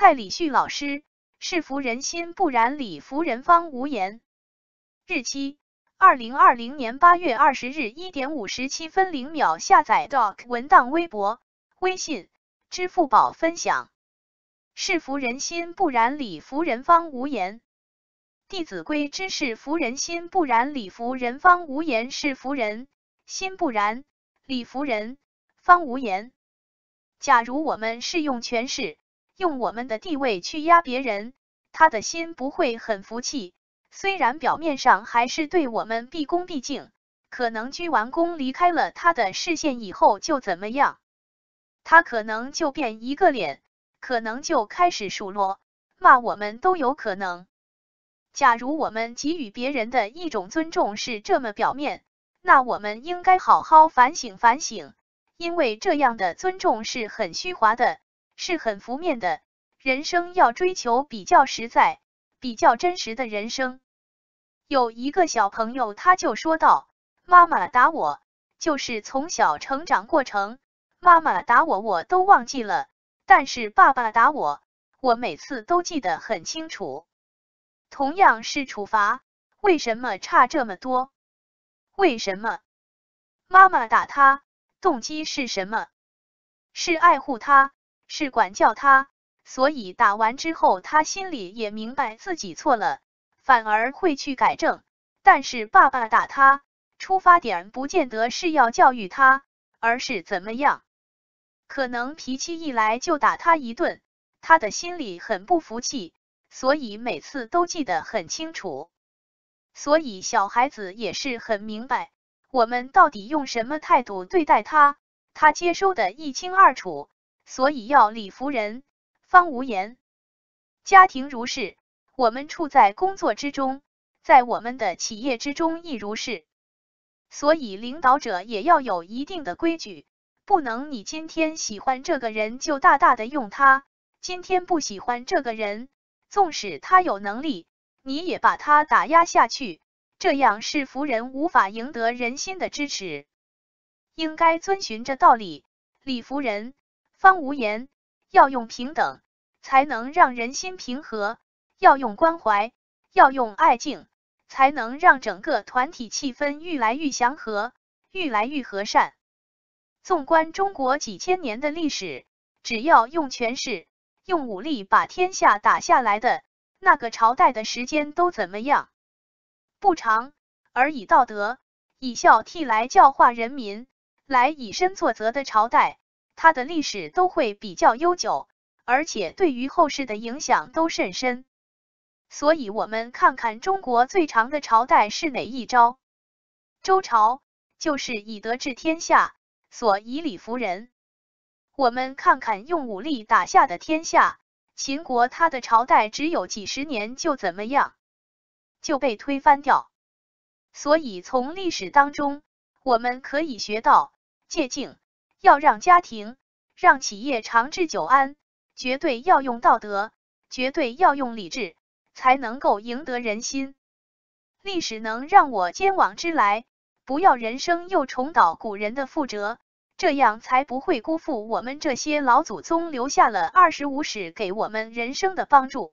蔡礼旭老师，是服人心不然理服人方无言。日期：二零二零年八月二十日一点五十七分零秒。下载 Doc 文档，微博、微信、支付宝分享。是服人心不然理服人方无言。弟子规之是服人心不然理服人方无言。是服人心不然理服人方无言。假如我们是用权势，用我们的地位去压别人，他的心不会很服气。虽然表面上还是对我们毕恭毕敬，可能鞠完躬离开了他的视线以后就怎么样？他可能就变一个脸，可能就开始数落、骂我们都有可能。假如我们给予别人的一种尊重是这么表面，那我们应该好好反省反省。因为这样的尊重是很虚华的，是很浮面的。人生要追求比较实在、比较真实的人生。有一个小朋友他就说道：“妈妈打我，就是从小成长过程。妈妈打我我都忘记了，但是爸爸打我，我每次都记得很清楚。同样是处罚，为什么差这么多？为什么妈妈打他？”动机是什么？是爱护他，是管教他，所以打完之后，他心里也明白自己错了，反而会去改正。但是爸爸打他，出发点不见得是要教育他，而是怎么样？可能脾气一来就打他一顿，他的心里很不服气，所以每次都记得很清楚。所以小孩子也是很明白。我们到底用什么态度对待他，他接收的一清二楚，所以要礼服人方无言。家庭如是，我们处在工作之中，在我们的企业之中亦如是。所以领导者也要有一定的规矩，不能你今天喜欢这个人就大大的用他，今天不喜欢这个人，纵使他有能力，你也把他打压下去。这样是服人无法赢得人心的支持，应该遵循着道理，礼服人方无言。要用平等，才能让人心平和；要用关怀，要用爱敬，才能让整个团体气氛愈来愈祥和，愈来愈和善。纵观中国几千年的历史，只要用权势、用武力把天下打下来的那个朝代的时间都怎么样？不长，而以道德、以孝悌来教化人民，来以身作则的朝代，它的历史都会比较悠久，而且对于后世的影响都甚深。所以，我们看看中国最长的朝代是哪一朝？周朝，就是以德治天下，所以礼服人。我们看看用武力打下的天下，秦国，它的朝代只有几十年就怎么样？就被推翻掉，所以从历史当中，我们可以学到借镜，要让家庭、让企业长治久安，绝对要用道德，绝对要用理智，才能够赢得人心。历史能让我坚往之来，不要人生又重蹈古人的覆辙，这样才不会辜负我们这些老祖宗留下了二十五史给我们人生的帮助。